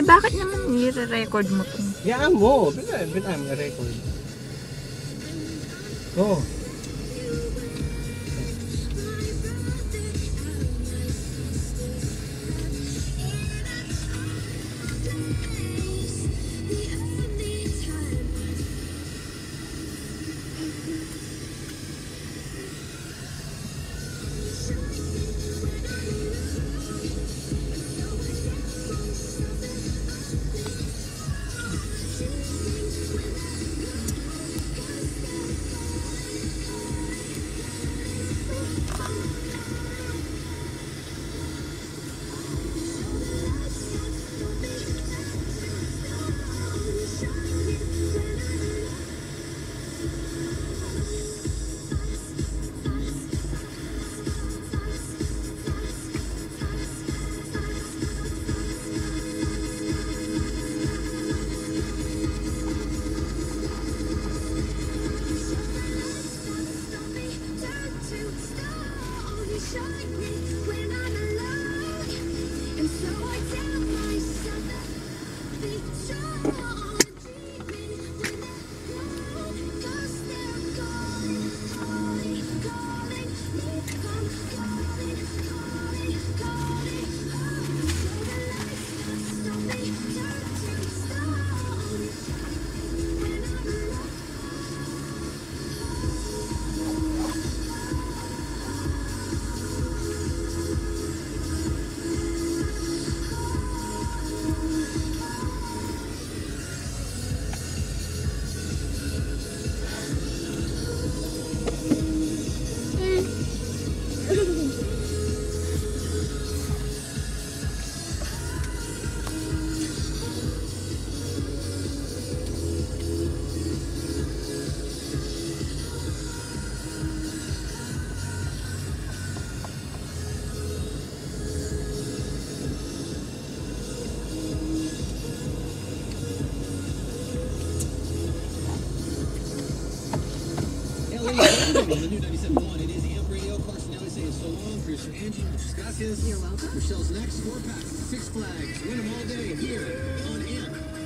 Eh, bakit naman nire-record mo to? Yaan mo. Binayaan mo na record. Oh. On the new 97.1. It is Amp Radio. Carson Daly saying so long. Angie, Mr. Scott You're welcome. Michelle's next. Four packs. Six Flags. Win them all day here on Amp.